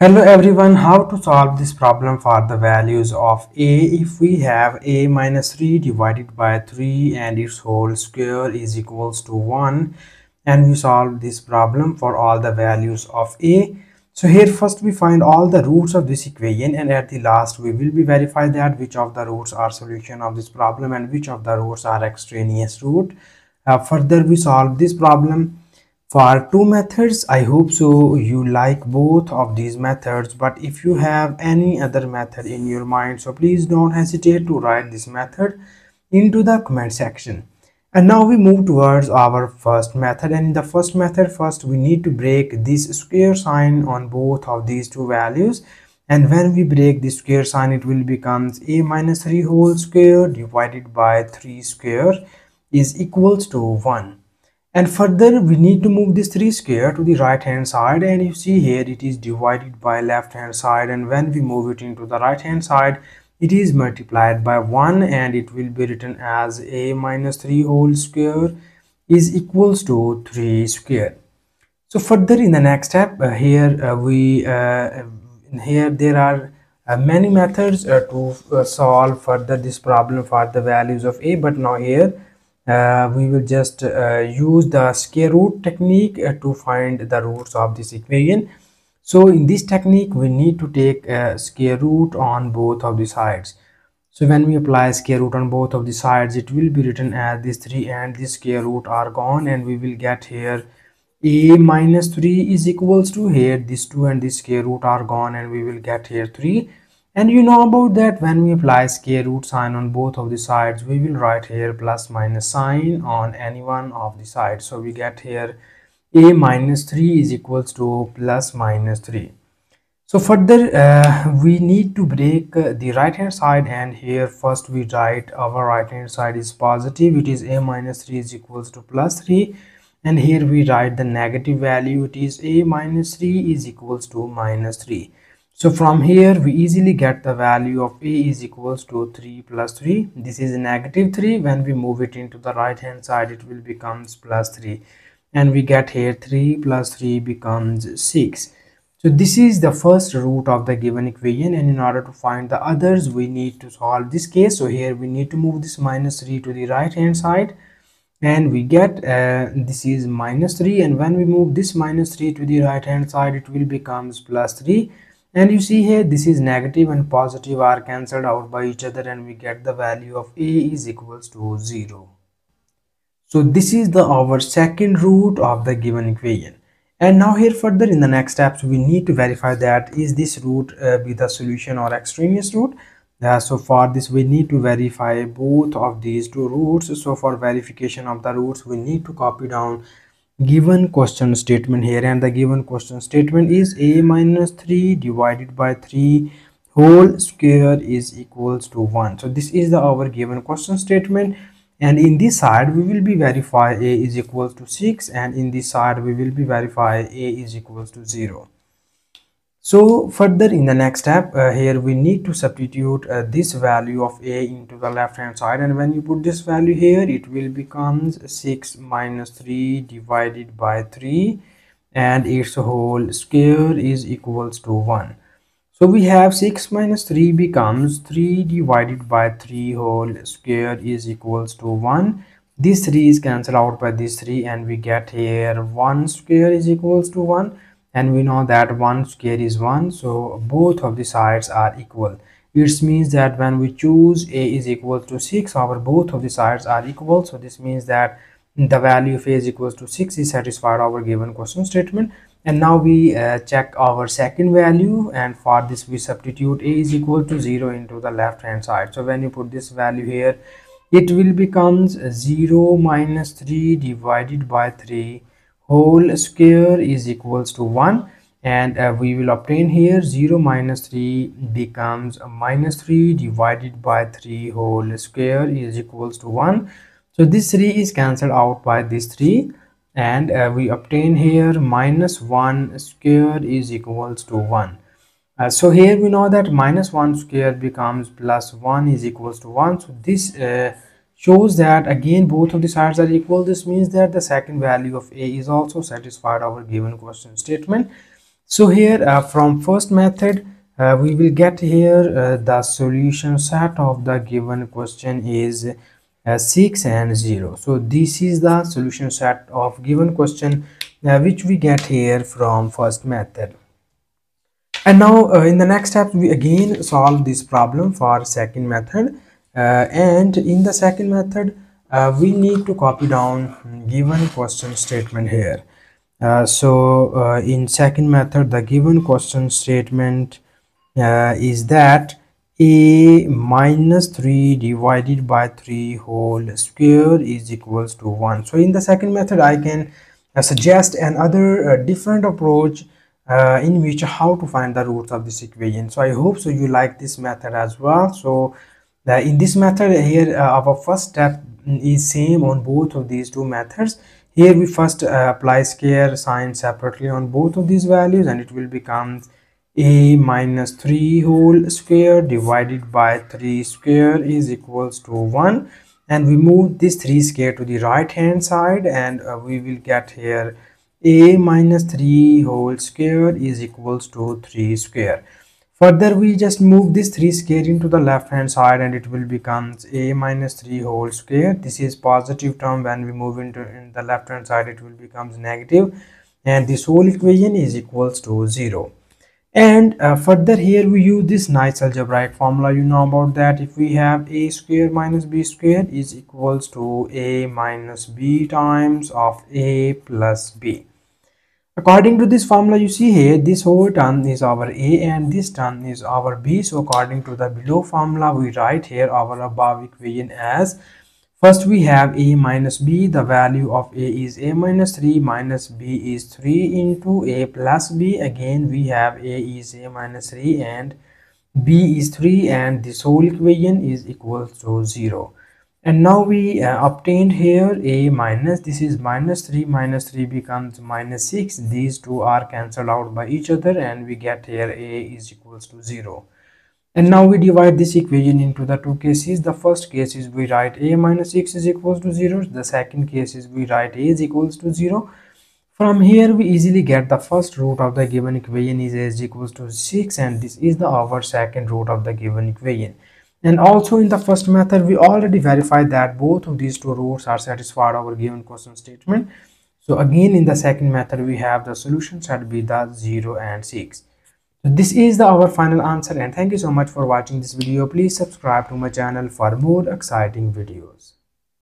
Hello everyone, how to solve this problem for the values of a if we have a minus 3 divided by 3 and its whole square is equals to 1 and we solve this problem for all the values of a. So here first we find all the roots of this equation and at the last we will be verify that which of the roots are solution of this problem and which of the roots are extraneous root. Uh, further we solve this problem for two methods. I hope so you like both of these methods but if you have any other method in your mind so please don't hesitate to write this method into the comment section. And now we move towards our first method and in the first method first we need to break this square sign on both of these two values. And when we break the square sign it will becomes a minus 3 whole square divided by 3 square is equals to 1 and further we need to move this 3 square to the right hand side. And you see here it is divided by left hand side. And when we move it into the right hand side it is multiplied by 1 and it will be written as a minus 3 whole square is equals to 3 square. So further in the next step uh, here uh, we uh, here there are uh, many methods uh, to uh, solve further this problem for the values of a. But now here uh, we will just uh, use the square root technique uh, to find the roots of this equation. So in this technique we need to take a square root on both of the sides. So when we apply square root on both of the sides it will be written as this 3 and this square root are gone and we will get here a minus 3 is equals to here. This 2 and this square root are gone and we will get here 3 and you know about that? When we apply square root sign on both of the sides we will write here plus minus sign on any one of the sides. So we get here a minus 3 is equals to plus minus 3 so further uh, we need to break uh, the right hand side and here first we write our right hand side is positive. It is a minus 3 is equals to plus 3 and here we write the negative value. It is a minus 3 is equals to minus 3 so from here we easily get the value of a is equals to 3 plus 3. This is negative 3. When we move it into the right hand side it will becomes plus 3 and we get here 3 plus 3 becomes 6. So this is the first root of the given equation and in order to find the others we need to solve this case. So here we need to move this minus 3 to the right hand side and we get uh, this is minus 3 and when we move this minus 3 to the right hand side it will becomes plus 3 and you see here this is negative and positive are cancelled out by each other and we get the value of a is equals to 0 so this is the our second root of the given equation. And now here further in the next steps we need to verify that is this root uh, be the solution or extraneous root? Uh, so for this we need to verify both of these two roots. So for verification of the roots we need to copy down given question statement here and the given question statement is a minus 3 divided by 3 whole square is equals to 1 so this is the our given question statement and in this side we will be verify a is equals to 6 and in this side we will be verify a is equals to 0 so further in the next step uh, here we need to substitute uh, this value of a into the left hand side. And when you put this value here it will becomes 6 minus 3 divided by 3 and its whole square is equals to 1 so we have 6 minus 3 becomes 3 divided by 3 whole square is equals to 1 this 3 is cancelled out by this 3 and we get here 1 square is equals to 1 and we know that 1 square is 1 so both of the sides are equal. It means that when we choose a is equal to 6 our both of the sides are equal. So this means that the value of a is equals to 6 is satisfied our given question statement. And now we uh, check our second value. And for this we substitute a is equal to 0 into the left hand side. So when you put this value here it will becomes 0 minus 3 divided by 3 whole square is equals to 1 and uh, we will obtain here 0 minus 3 becomes minus 3 divided by 3 whole square is equals to 1 so this 3 is cancelled out by this 3 and uh, we obtain here minus 1 square is equals to 1 uh, so here we know that minus 1 square becomes plus 1 is equals to 1 so this uh, shows that again both of the sides are equal. This means that the second value of a is also satisfied our given question statement. So here uh, from first method uh, we will get here uh, the solution set of the given question is uh, 6 and 0 so this is the solution set of given question uh, which we get here from first method. And now uh, in the next step we again solve this problem for second method and in the second method we need to copy down given question statement here. Uh, so uh, in second method the given question statement uh, is that a minus 3 divided by 3 whole square is equals to 1 so in the second method i can uh, suggest another uh, different approach uh, in which how to find the roots of this equation. So i hope so you like this method as well. So in this method here our first step is same on both of these two methods. Here we first apply square sign separately on both of these values and it will become a minus 3 whole square divided by 3 square is equals to 1 and we move this 3 square to the right hand side and uh, we will get here a minus 3 whole square is equals to 3 square further we just move this 3 square into the left hand side and it will become a minus 3 whole square. This is positive term. When we move into in the left hand side it will becomes negative. And this whole equation is equals to 0 and uh, further here we use this nice algebraic formula. You know about that. If we have a square minus b square is equals to a minus b times of a plus b according to this formula you see here this whole term is our a and this term is our b so according to the below formula we write here our above equation as First we have a minus b. The value of a is a minus 3 minus b is 3 into a plus b. Again we have a is a minus 3 and b is 3 and this whole equation is equal to 0. And now we uh, obtained here a minus. This is minus 3 minus 3 becomes minus 6. These two are cancelled out by each other and we get here a is equals to 0 and now we divide this equation into the two cases. The first case is we write a minus 6 is equals to 0 the second case is we write a is equals to 0 from here we easily get the first root of the given equation is a is equals to 6 and this is the our second root of the given equation and also in the first method we already verified that both of these two roots are satisfied our given question statement. So again in the second method we have the solution set be the 0 and 6 so this is the our final answer and thank you so much for watching this video. Please subscribe to my channel for more exciting videos